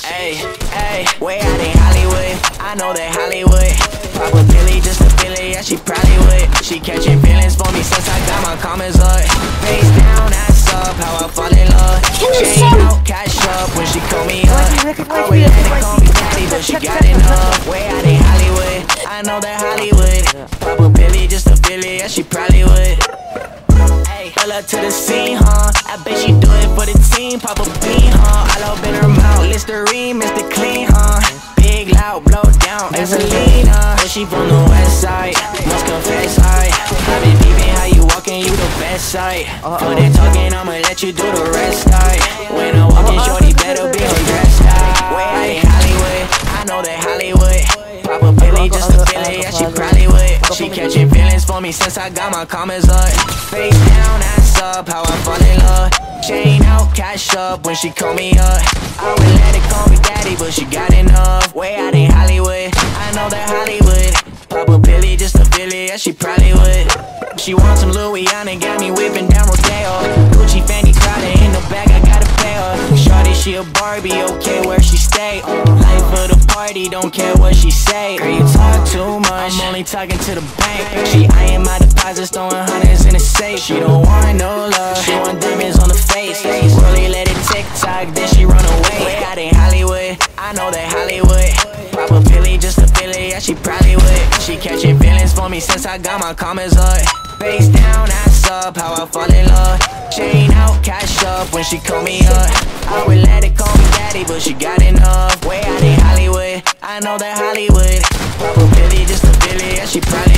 Hey, hey, way out in Hollywood, I know that Hollywood. Pop Billy just a Billy, yeah, she probably would. She catching feelings for me since I got my comments up. Face down, ass up, how I fall in love. Chain out, cash up, when she call me up. Always had to call me daddy, but she got enough Way out in Hollywood, I know that Hollywood. Probably Billy just a Billy, yeah, she probably would. Hey, to the scene, huh? I bet she do it for the team. Pop a bean, huh? All up in her mouth, Listerine, Mr. Clean, huh? Big loud, blow down, Angelina. But she from the west side, must confess, I. I been peeping how you walking, you the best side. For that talking, I'ma let you do the rest, I. When I walk in, shorty better be on dress, I. Way Hollywood, I know that Hollywood. Pop a Billy, just a Billy, yeah, she probably would. She catching feelings for me since I got my comments up. Face down, up, how I fall in love. Chain out, cash up when she call me up. I would let it call me daddy, but she got enough. Way out in Hollywood, I know that Hollywood. Pop Billy, just a Billy, yeah, she probably would. She wants some Louis on and got me whipping down Rodeo. Gucci, Fendi, Prada in the bag, I gotta pay her. Shorty, she a Barbie, okay, where she stay. Life of the party, don't care what she say. Only talking to the bank. She eyeing my deposits, throwing hundreds in the safe. She don't want no love, she want diamonds on the face. Really let it tick tock, then she run away. Way out in Hollywood, I know that Hollywood. Billy, just a Billy, yeah, she probably would. She catching feelings for me since I got my comments up. Face down, ass up, how I fall in love. Chain out, cash up when she call me up. I would let it call me daddy, but she got enough. Way out in Hollywood, I know that Hollywood. Pop she probably.